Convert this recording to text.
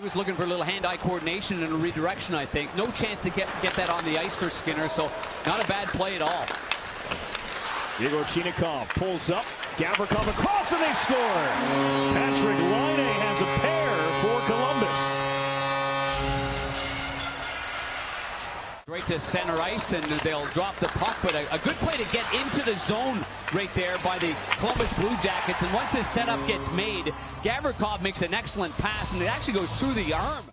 He was looking for a little hand-eye coordination and a redirection, I think. No chance to get, get that on the ice for Skinner, so not a bad play at all. Egor Chinakhov pulls up. Gavrikov across and they score. Patrick Laine has a pair Right to center ice, and they'll drop the puck, but a, a, good play to get into the zone right there by the Columbus Blue Jackets. And once this setup gets made, Gavrikov makes an excellent pass, and it actually goes through the arm.